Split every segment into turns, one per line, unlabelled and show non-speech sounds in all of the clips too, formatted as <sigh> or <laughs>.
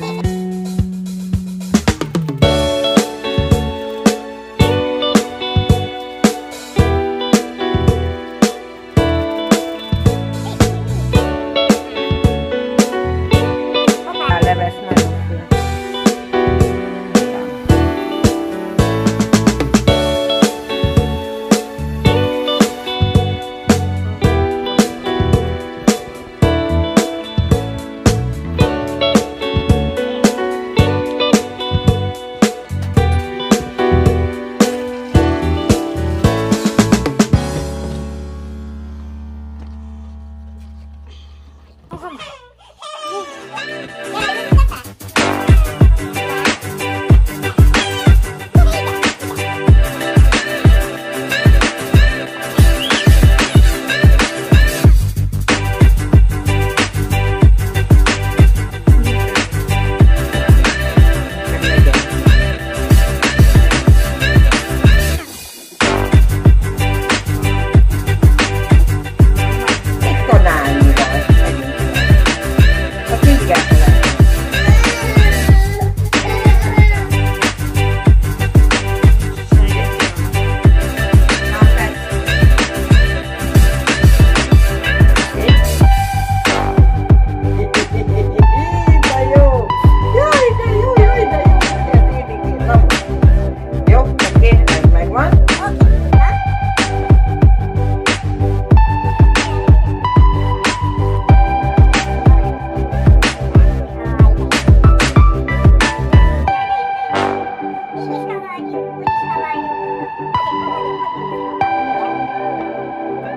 baby. <laughs> What?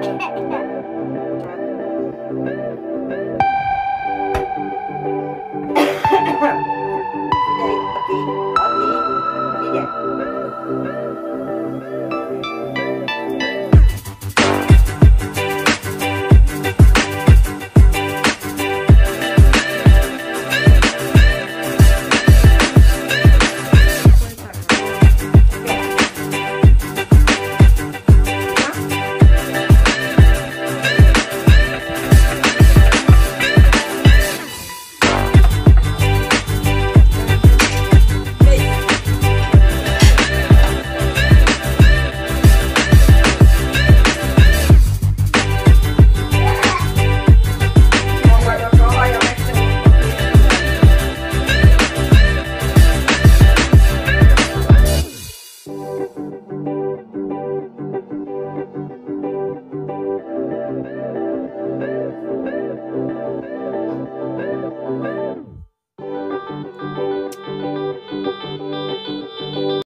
Thank you.
Thank you.